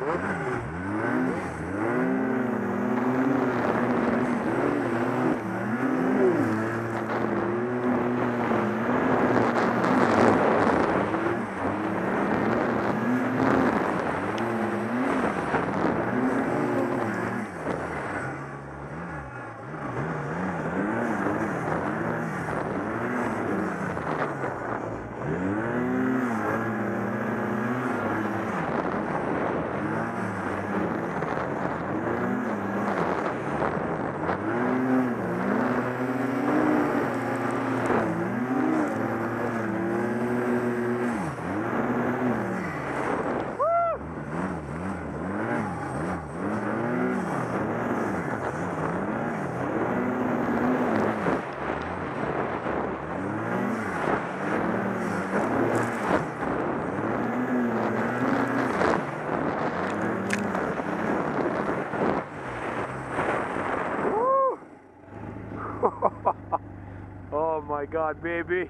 oh my god, baby.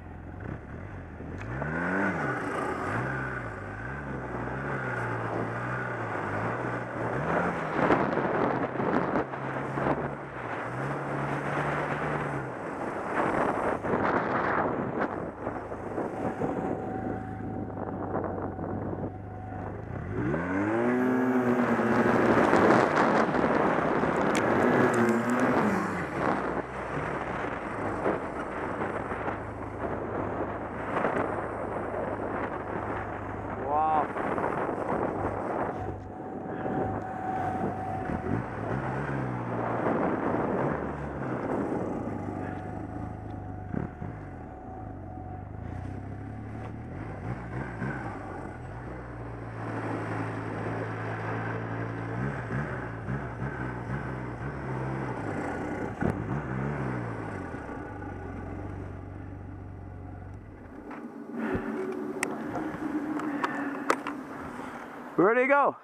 Where did he go?